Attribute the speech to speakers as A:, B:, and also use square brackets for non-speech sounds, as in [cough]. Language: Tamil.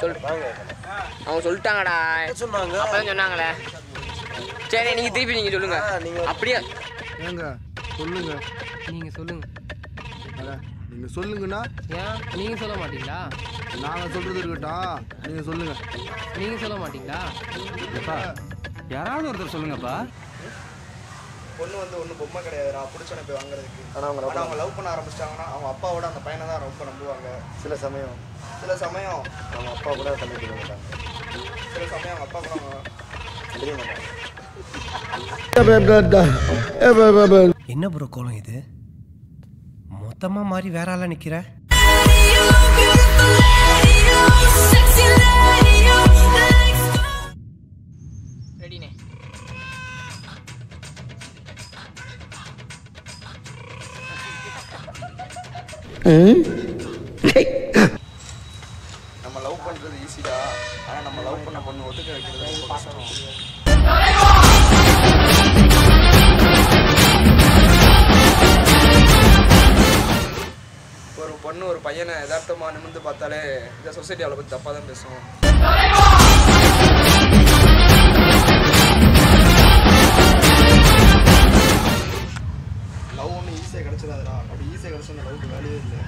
A: கேட்கணும்
B: அவங்க சொல்லிட்டாங்கடா.
A: சொன்னாங்க.
B: அப்பதான் சொன்னாங்களே. சரி நீங்க திருப்பி நீங்க சொல்லுங்க. அப்படியே.
C: ஏங்க சொல்லுங்க.
D: நீங்க சொல்லுங்க.
C: நீங்க சொல்லுங்கண்ணா
D: ஏன்? நீங்க சொல்ல மாட்டீங்களா?
C: நாங்க சொல்றது இருக்கட்டும். நீங்க சொல்லுங்க.
D: நீங்க சொல்ல மாட்டீங்களா?
E: யாராவது ஒருத்தர் சொல்லுங்கப்பா.
F: பொண்ணு வந்து ஒன்றும் பொம்மை கிடையாதுடா பிடிச்சவனை போய் வாங்குறதுக்கு.
A: ஆனா அவங்க
F: ஆனால் அவங்க லவ் பண்ண ஆரம்பிச்சிட்டாங்கன்னா அவங்க அப்பாவோட அந்த பையனை தான் ரொம்ப நம்புவாங்க.
A: சில சமயம்.
F: சில சமயம்
A: அவங்க அப்பா கூட கண்டுபிடிக்க மாட்டாங்க.
F: சில சமயம் அவங்க அப்பா கூட
A: தெரிய மாட்டாங்க. [laughs]
G: என்ன ப்ரோ கோலம் இது? மொத்தமா மாறி வேற ஆளா நிக்கிற?
F: நம்ம லவ் பண்ணுறது ஈஸிடா ஆனால் நம்ம லவ் பண்ண பொண்ணு ஒத்துக்க வைக்கிறது ரொம்ப கஷ்டம். ஒரு பொண்ணு ஒரு பையனை யதார்த்தமாக நிமிர்ந்து பார்த்தாலே இந்த சொசைட்டி அவளை பற்றி தப்பாக தான் பேசுவோம். ஒன்று ஈஸியாக கிடச்சிடாதா அப்படி ஈஸியாக கிடச்சா அந்த வேலையே இல்லை.